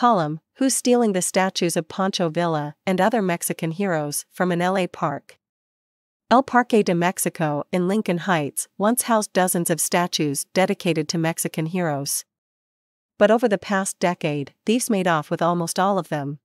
Column, who's stealing the statues of Pancho Villa and other Mexican heroes from an LA park. El Parque de Mexico in Lincoln Heights once housed dozens of statues dedicated to Mexican heroes. But over the past decade, thieves made off with almost all of them.